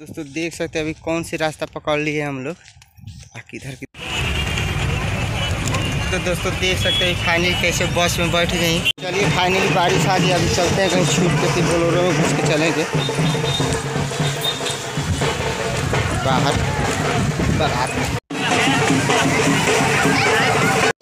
दोस्तों, देख सकते हैं अभी कौन सी रास्ता पकड़ लिए हम लोग। बाकी इधर की तो दोस्तों, देख सकते हैं फाइनली कैसे बस में बैठ गई। चलिए, फाइनली बारिश आ गई अभी चलते हैं, कहीं छूट के फिर बोलोरो में घुस के चलेंगे। बाहर। बारात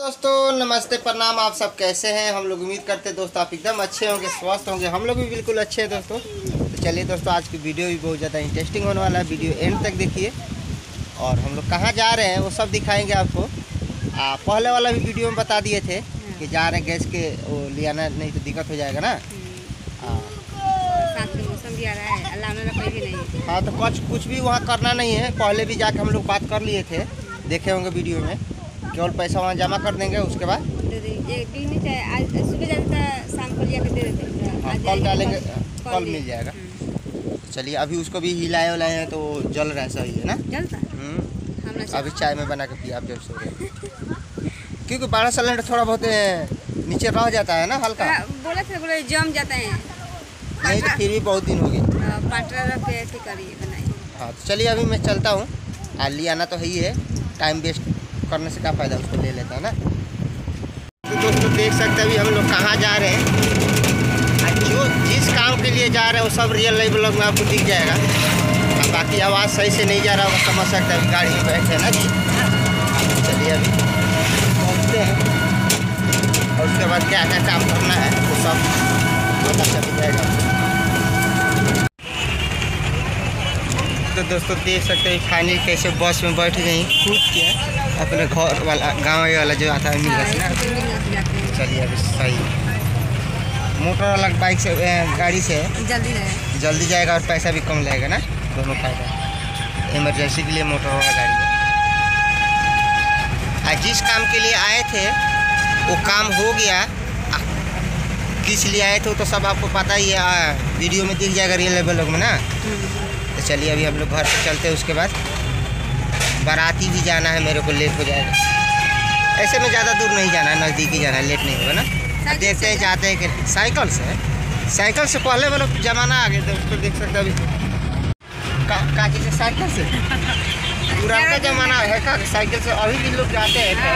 दोस्तों, नमस्ते, प्रणाम, आप सब कैसे हैं? हम लोग उम्मीद करते हैं दोस्तों आप एकदम अच्छे होंगे, स्वस्थ होंगे। हम लोग भी बिल्कुल अच्छे हैं दोस्तों। चलिए दोस्तों आज की वीडियो भी बहुत ज़्यादा इंटरेस्टिंग होने वाला है। वीडियो एंड तक देखिए। और हम लोग कहाँ जा रहे हैं वो सब दिखाएँगे आपको। आ, पहले वाला भी वीडियो में बता दिए थे कि जा रहे हैं गैस के वो ले आना नहीं तो दिक्कत हो जाएगा ना। हाँ तो कुछ कुछ भी वहाँ करना नहीं है। पहले भी जाके हम लोग बात कर लिए थे देखे होंगे वीडियो में। केवल पैसा वहाँ जमा कर देंगे उसके बाद? दे देंगे एक दिन नहीं चाहे आज सुबह जाते तो शाम को लिया के दे देते हैं। कल डालेंगे कल- कल मिल जाएगा। चलिए अभी उसको भी हिलाए उलाए हैं तो जल रहा है सही है ना? जलता है? हम्म, अभी चाय में बना के पिया आप जब सो रहे क्योंकि बारह सिलेंडर थोड़ा बहुत नीचे रह जाता है ना हल्का? हाँ, बोले थे बोले जम जाते हैं। नहीं तो फिर भी बहुत दिन हो बनाइए। हाँ तो चलिए अभी मैं चलता हूँ। आ ले आना तो है ही है। टाइम वेस्ट करने से क्या फ़ायदा उसको ले लेता है ना? तो दोस्तों देख सकते हैं अभी हम लोग कहाँ जा रहे हैं। जिस काम के लिए जा रहे हैं, वो सब रियल लाइफ ब्लॉग में आपको दिख जाएगा। आ बाकी आवाज़ सही से नहीं जा रहा होगा, समझ सकते हैं, गाड़ी में बैठे ना जी। चलिए अभी। पहुँचते हैं। और उसके बाद क्या क्या काम करना है, वो सब पता चल जाएगा। तो दोस्तों, देख सकते हैं फाइनली कैसे बस में बैठ गई। कूद के अपने घर वाला, गाँव वाला जो आता है, मिल चलिए अभी सही। मोटर वाला बाइक से गाड़ी से। जल्दी रहे। जल्दी जाएगा और पैसा भी कम लगेगा ना दोनों फ़ायदा। इमरजेंसी के लिए मोटर वाला गाड़ी है आज जिस काम के लिए आए थे वो काम हो गया। किस लिए आए थे वो तो सब आपको पता ही है वीडियो में दिख जाएगा रियल लेवल लोग में ना। तो चलिए अभी हम लोग घर पे चलते हैं उसके बाद। बाराती भी जाना है मेरे को लेट हो जाएगा। ऐसे में ज़्यादा दूर नहीं जाना है नज़दीक ही जाना है लेट नहीं होगा ना। देखते ही जाते हैं कि साइकिल से? साइकिल से पहले वाला जमाना आ गया था उसको देख सकते अभी। का, है साइकिल से? पुराना जमाना है का साइकिल से अभी भी लोग जाते हैं? तो,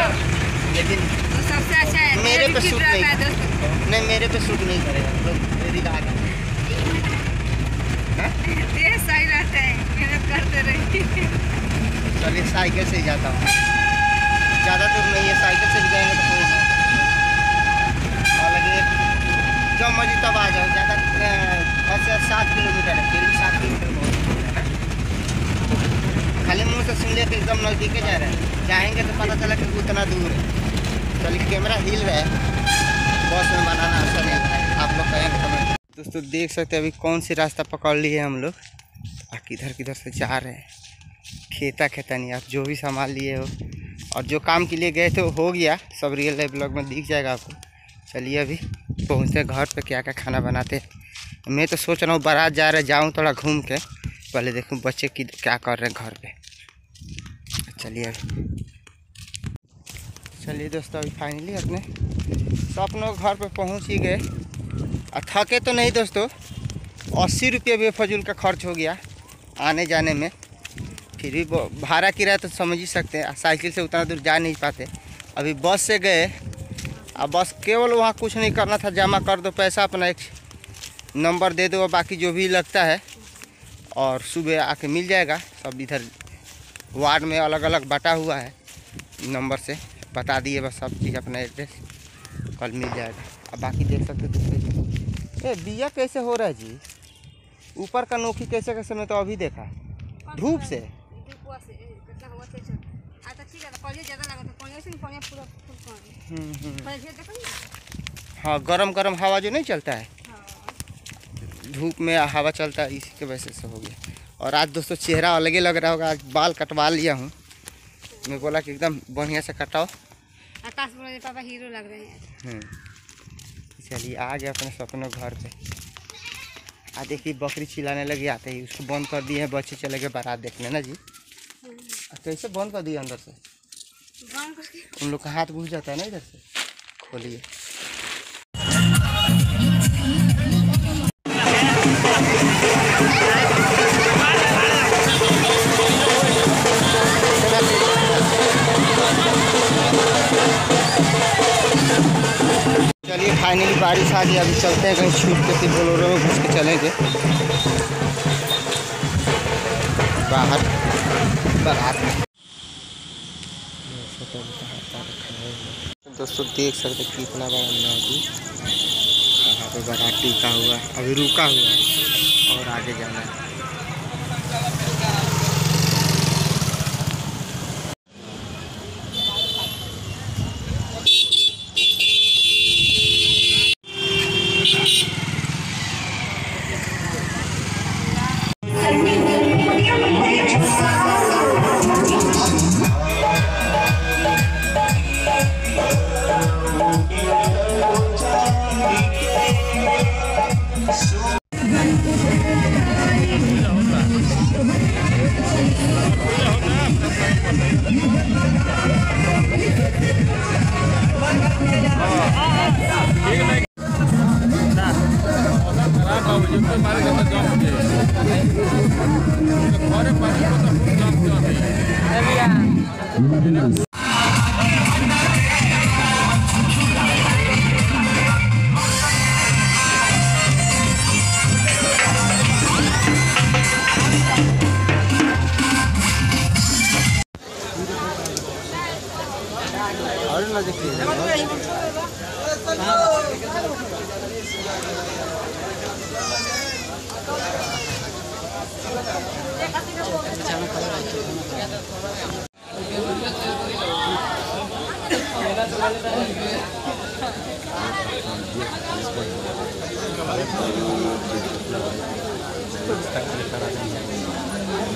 लेकिन तो सबसे अच्छा है मेरे पे सूट नहीं। नहीं मेरे पे सूट नहीं करेगा। लोग मेरी है हाँ? देह सही रहता है मेहनत करते रहिए। चलिए साइकिल से ही जाता हूँ। ज़्यादा दूर नहीं है साइकिल से जाएँगे तो कोई नहीं। और लगे जब मर्ज़ी तब आ जाओ ज़्यादा अ, घर से सात किलोमीटर है फिर भी सात किलोमीटर बहुत खाली मुँह से सुन लेते एकदम नज़दीक जा रहे हैं। जाएँगे तो पता चला कि उतना दूर है। चलिए कैमरा हिल रहा है। बस में बनाना अच्छा नहीं है। आप लोग कहेंगे कमेंट दोस्तों देख सकते हैं अभी कौन सी रास्ता पकड़ लिए हम लोग। आ किधर किधर से जा रहे हैं। खेता खेता नहीं आप जो भी सामान लिए हो। और जो काम के लिए गए थे वो हो गया। सब रियल लाइफ ब्लॉग में दिख जाएगा आपको। चलिए अभी। पहुँचते घर पे क्या क्या खाना बनाते मैं तो सोच रहा हूँ बारात जा रहे जाऊँ थोड़ा घूम के। पहले देखूँ बच्चे की क्या कर रहे हैं घर पे। चलिए चलिए दोस्तों, अभी फाइनली अपने लोग घर पे पहुँच ही गए। और थके तो नहीं दोस्तों, अस्सी रुपये बेफजूल का खर्च हो गया आने जाने में। फिर भी भाड़ा किराया तो समझ ही सकते हैं, साइकिल से उतना दूर जा नहीं पाते। अभी बस से गए अब बस केवल वहाँ कुछ नहीं करना था, जमा कर दो पैसा, अपना एक नंबर दे दो बाकी जो भी लगता है, और सुबह आके मिल जाएगा। सब इधर वार्ड में अलग अलग बटा हुआ है, नंबर से बता दिए बस, सब चीज़ अपना एड्रेस, कल मिल जाएगा। अब बाकी देख सकते दूसरे। ए, बिया कैसे हो रहा है जी? ऊपर का नोखी कैसे कैसे, मैं तो अभी देखा धूप से? है हाँ गरम गरम हवा जो नहीं चलता है। हाँ। धूप में हवा चलता है इसी के वजह से हो गया। और आज दोस्तों चेहरा अलग ही लग रहा होगा आज बाल कटवा लिया हूँ। मैं बोला कि एकदम बढ़िया से कटाओ। आकाश बोले पापा हीरो लग रहे हैं। हम्म। चलिए आ गया अपने सपनों घर पे। आ देखिए बकरी चिल्लाने लगी आते ही उसको बंद कर दिए हैं बच्चे चले गए बारात देखने ना जी? कैसे बंद कर दिए अंदर से। उन लोग का हाथ घुस जाता है ना इधर से। खोलिए। चलिए फाइनली बारिश आ गई, अभी चलते हैं, कहीं छूट के फिर बोलोरो में घुस के चलेंगे। बाहर। बाहर। दोस्तों, देख सकते कितना बड़ा नदी यहाँ पे बड़ा टीका हुआ, अभी रुका हुआ है और आगे जाना है। और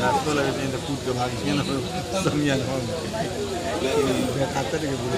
नाश्तो लगे थे तो कूद के भाग गए ना समिया ना खाता नहीं बोले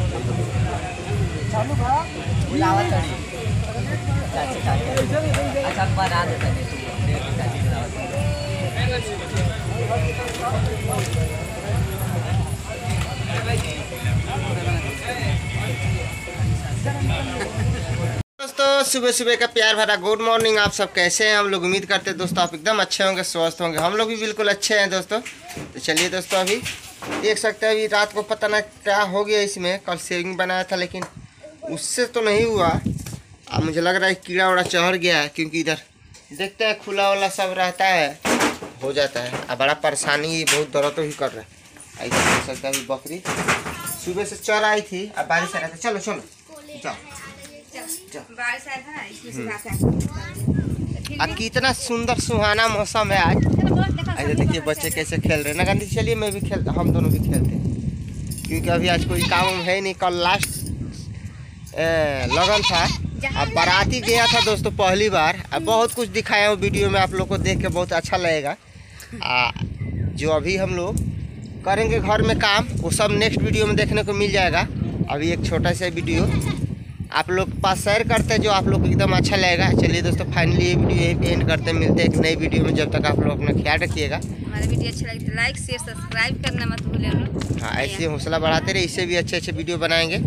कोई दोस्तों सुबह सुबह का प्यार भरा गुड मॉर्निंग आप सब कैसे हैं? हम लोग उम्मीद करते हैं दोस्तों आप एकदम अच्छे होंगे स्वस्थ होंगे। हम लोग भी बिल्कुल अच्छे हैं दोस्तों। तो चलिए दोस्तों अभी देख सकते हैं अभी रात को पता ना क्या हो गया इसमें। कल सेविंग बनाया था लेकिन उससे तो नहीं हुआ। अब मुझे लग रहा है कीड़ा उड़ा चढ़ गया है क्योंकि इधर देखते हैं खुला वाला सब रहता है हो जाता है। अब बड़ा परेशानी बहुत दर्द भी कर रहा है। ऐसा देख सकते हैं अभी बकरी। सुबह से चर आई थी अब बारिश आ रहा था चलो चलो। चल बारिश आया था ना इसमें से बात है। आ कितना सुंदर सुहाना मौसम है आज। ऐसे देखिए बच्चे कैसे खेल रहे हैं। ना गांधी चलिए मैं भी खेल हम दोनों भी खेलते हैं। क्योंकि अभी आज कोई काम है नहीं कल लास्ट लगन था। अब बाराती गया था दोस्तों पहली बार। अब बहुत कुछ दिखाया हूँ वीडियो में आप लोग को देख के बहुत अच्छा लगेगा। आ, जो अभी हम लोग करेंगे घर में काम वो सब नेक्स्ट वीडियो में देखने को मिल जाएगा। अभी एक छोटा सा वीडियो आप लोग के पास शेयर करते हैं जो आप लोग को एकदम अच्छा लगेगा। चलिए दोस्तों फाइनली ये वीडियो यहीं पे एंड करते हैं। मिलते हैं एक नई वीडियो में जब तक आप लोग अपना ख्याल रखिएगा। हमारा वीडियो अच्छा लगे तो लाइक शेयर सब्सक्राइब करना मत भूलें हाँ ऐसे हौसला बढ़ाते रहे इससे भी अच्छे अच्छे वीडियो बनाएँगे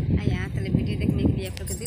यहाँ तले वीडियो देखने